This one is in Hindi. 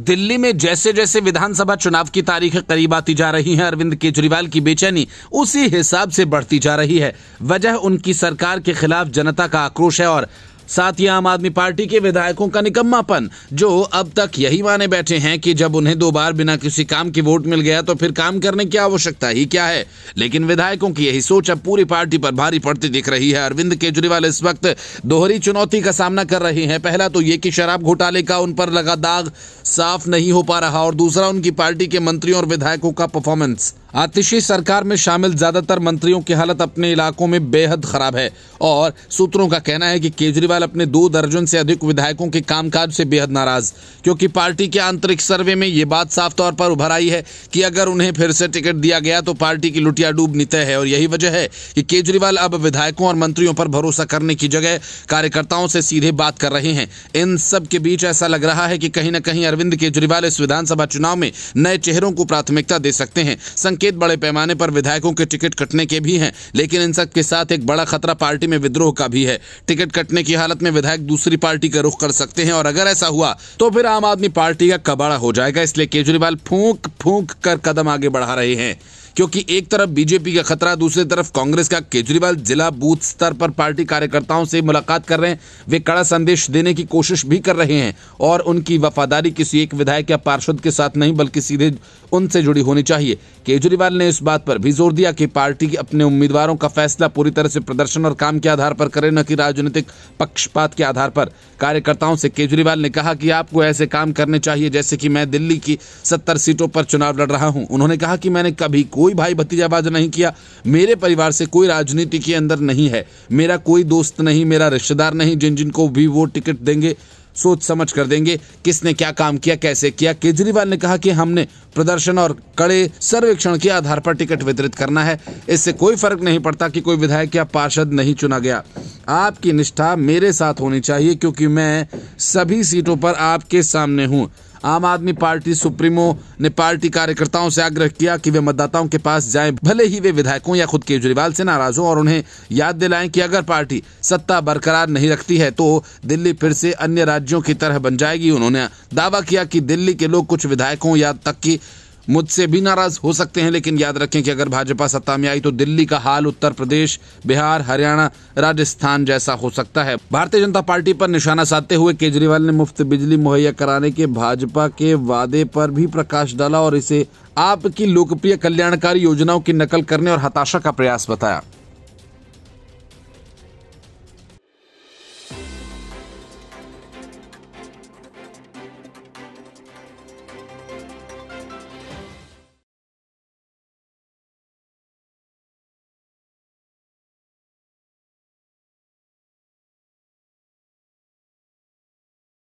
दिल्ली में जैसे जैसे विधानसभा चुनाव की तारीख करीब आती जा रही है, अरविंद केजरीवाल की बेचैनी उसी हिसाब से बढ़ती जा रही है। वजह उनकी सरकार के खिलाफ जनता का आक्रोश है और साथ ही आम आदमी पार्टी के विधायकों का निकम्मापन, जो अब तक यही माने बैठे हैं कि जब उन्हें दो बार बिना किसी काम के वोट मिल गया तो फिर काम करने की आवश्यकता ही क्या है? लेकिन विधायकों की यही सोच अब पूरी पार्टी पर भारी पड़ती दिख रही है। अरविंद केजरीवाल इस वक्त दोहरी चुनौती का सामना कर रहे हैं। पहला तो ये कि शराब घोटाले का उन पर लगा दाग साफ़ नहीं हो पा रहा और दूसरा उनकी पार्टी के मंत्रियों और विधायकों का परफॉर्मेंस आतिशी सरकार में शामिल ज़्यादातर मंत्रियों की हालत अपने इलाकों में बेहद खराब है और सूत्रों का कहना है कि केजरीवाल अपने दो दर्जन से अधिक विधायकों के कामकाज से बेहद नाराज़, क्योंकि पार्टी के आंतरिक सर्वे में ये बात साफ़ तौर पर उभर आई है कि अगर उन्हें फिर से टिकट दिया गया तो पार्टी की लुटिया डूबनी तय है और यही वजह है कि केजरीवाल अब विधायकों और मंत्रियों पर भरोसा करने की जगह कार्यकर्ताओं से सीधे बात कर रहे हैं। इन सब के बीच ऐसा लग रहा है कि कहीं न कहीं अरविंद केजरीवाल इस विधानसभा चुनाव में नए चेहरों को प्राथमिकता दे सकते हैं। संकेत बड़े पैमाने पर विधायकों के टिकट कटने के भी हैं, लेकिन इन सब के साथ एक बड़ा खतरा पार्टी में विद्रोह का भी है। टिकट कटने की हालत में विधायक दूसरी पार्टी का रुख कर सकते हैं, और अगर ऐसा हुआ तो फिर आम आदमी पार्टी का कबाड़ा हो जाएगा, इसलिए केजरीवाल फूक फूंक कर कदम आगे बढ़ा रहे हैं। क्योंकि एक तरफ़ बीजेपी का खतरा, दूसरी तरफ़ कांग्रेस का। केजरीवाल जिला बूथ स्तर पर पार्टी कार्यकर्ताओं से मुलाकात कर रहे हैं। वे कड़ा संदेश देने की कोशिश भी कर रहे हैं और उनकी वफादारी किसी एक विधायक या पार्षद के साथ नहीं, बल्कि सीधे उनसे जुड़ी होनी चाहिए। केजरीवाल ने इस बात पर भी ज़ोर दिया कि पार्टी अपने उम्मीदवारों का फैसला पूरी तरह से प्रदर्शन और काम के आधार पर करे, न कि राजनीतिक पक्षपात के आधार पर। कार्यकर्ताओं से केजरीवाल ने कहा कि आपको ऐसे काम करने चाहिए, जैसे कि मैं दिल्ली की सत्तर सीटों पर चुनाव लड़ रहा हूँ। उन्होंने कहा कि मैंने कभी कोई भाई भतीजाबाज नहीं किया, मेरे परिवार से कोई राजनीति के अंदर नहीं है। मेरा कोई दोस्त नहीं, मेरा रिश्तेदार नहीं, जिन जिनको भी वो टिकट देंगे सोच समझ कर देंगे, किसने क्या काम किया, कैसे किया। केजरीवाल ने कहा कि हमने प्रदर्शन और कड़े सर्वेक्षण के आधार पर टिकट वितरित करना है। इससे कोई फ़र्क नहीं पड़ता कि कोई विधायक या पार्षद नहीं चुना गया। आपकी निष्ठा मेरे साथ होनी चाहिए, क्योंकि मैं सभी सीटों पर आपके सामने हूँ। आम आदमी पार्टी सुप्रीमो ने पार्टी कार्यकर्ताओं से आग्रह किया कि वे मतदाताओं के पास जाएँ, भले ही वे विधायकों या खुद केजरीवाल से नाराज़ हों और उन्हें याद दिलाएँ कि अगर पार्टी सत्ता बरकरार नहीं रखती है तो दिल्ली फिर से अन्य राज्यों की तरह बन जाएगी। उन्होंने दावा किया कि दिल्ली के लोग कुछ विधायकों या तक की मुझसे भी नाराज़ हो सकते हैं, लेकिन याद रखें कि अगर भाजपा सत्ता में आई तो दिल्ली का हाल उत्तर प्रदेश, बिहार, हरियाणा, राजस्थान जैसा हो सकता है। भारतीय जनता पार्टी पर निशाना साधते हुए केजरीवाल ने मुफ़्त बिजली मुहैया कराने के भाजपा के वादे पर भी प्रकाश डाला और इसे आपकी लोकप्रिय कल्याणकारी योजनाओं की नकल करने और हताशा का प्रयास बताया।